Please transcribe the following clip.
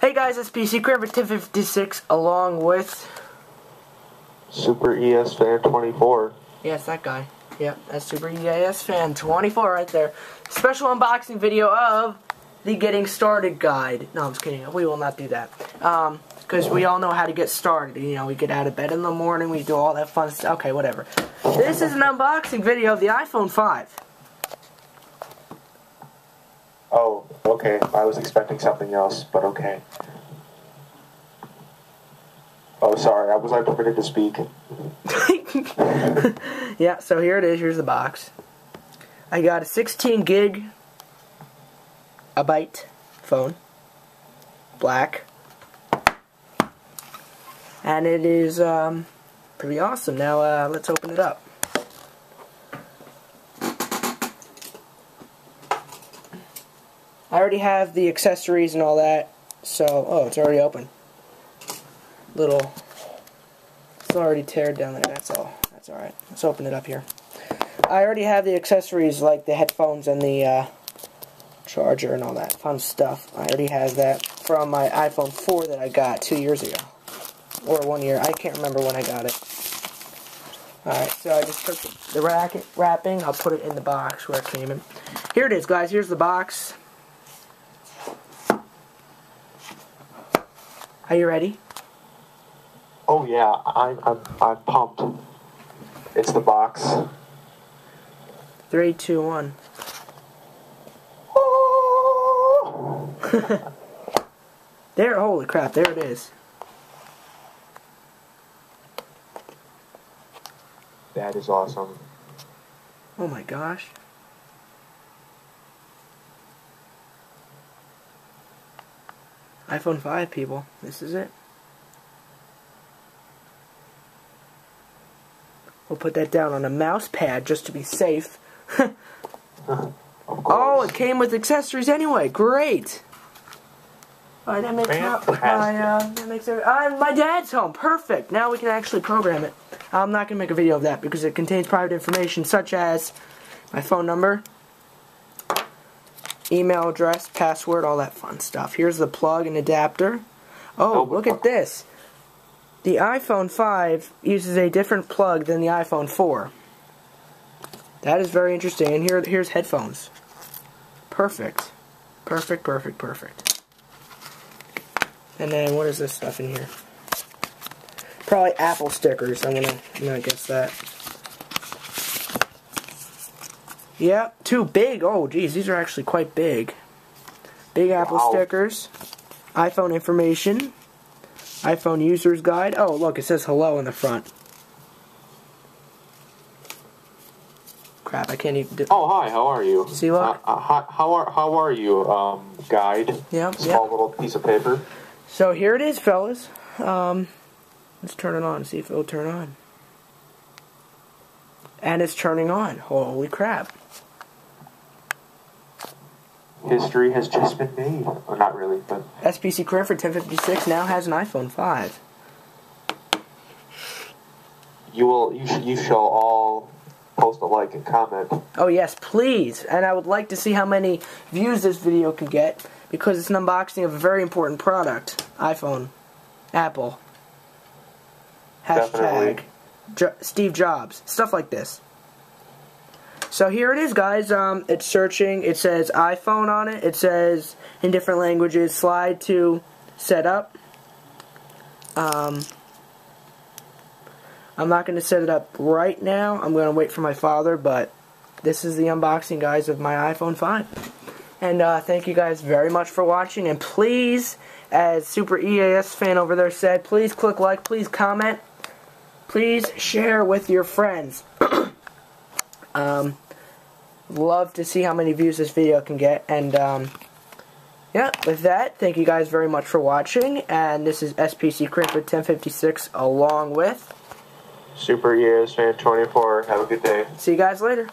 Hey guys, it's PC Cranford 1056 along with. Super EAS Fan 24. Yes, that guy. Yep, that's Super EAS Fan 24 right there. Special unboxing video of the Getting Started Guide. No, I'm just kidding. We will not do that. Um, because we all know how to get started. You know, we get out of bed in the morning, we do all that fun stuff. Okay, whatever. This is an unboxing video of the iPhone 5. Oh, okay. I was expecting something else, but okay. Oh, sorry. I was like, I permitted to speak? yeah, so here it is. Here's the box. I got a 16 gig a byte phone. Black. And it is um, pretty awesome. Now uh, let's open it up. I already have the accessories and all that. So, oh, it's already open. Little, it's already teared down there. That's all. That's all right. Let's open it up here. I already have the accessories like the headphones and the uh, charger and all that fun stuff. I already have that from my iPhone 4 that I got two years ago. Or one year. I can't remember when I got it. Alright, so I just took the racket wrapping. I'll put it in the box where it came in. Here it is, guys. Here's the box. Are you ready? Oh yeah, I'm I'm I'm pumped. It's the box. Three, two, one. Oh! there, holy crap, there it is. That is awesome. Oh my gosh. iPhone 5, people. This is it. We'll put that down on a mouse pad just to be safe. oh, it came with accessories anyway. Great. Alright, that makes my, my, uh, that makes it, uh, my dad's home. Perfect. Now we can actually program it. I'm not going to make a video of that because it contains private information such as my phone number, email address, password, all that fun stuff. Here's the plug and adapter. Oh, oh, look at this. The iPhone 5 uses a different plug than the iPhone 4. That is very interesting. And here, here's headphones. Perfect. Perfect, perfect, perfect. And then what is this stuff in here? Probably Apple stickers. I'm gonna, I'm gonna guess that. Yeah, too big. Oh, geez, these are actually quite big. Big Apple wow. stickers. iPhone information. iPhone user's guide. Oh, look, it says hello in the front. Crap, I can't even Oh, hi, how are you? See what? Uh, uh, how are how are you? Um, guide. Yeah. Small yep. little piece of paper. So here it is, fellas. Um, let's turn it on, see if it'll turn on. And it's turning on. Holy crap. History has just been made. Well, not really, but... SPC Cranford 1056 now has an iPhone 5. You will, you, sh you shall all post a like and comment. Oh yes, please. And I would like to see how many views this video can get because it's an unboxing of a very important product. iPhone. Apple. Hashtag. Jo Steve Jobs. Stuff like this. So here it is, guys. Um, it's searching. It says iPhone on it. It says in different languages, slide to set up. Um, I'm not going to set it up right now. I'm going to wait for my father, but this is the unboxing, guys, of my iPhone 5. And uh, thank you guys very much for watching. And please, as Super EAS fan over there said, please click like, please comment, please share with your friends. um, love to see how many views this video can get. And um, yeah, with that, thank you guys very much for watching. And this is SPC Cranford 1056 along with Super EAS fan 24. Have a good day. See you guys later.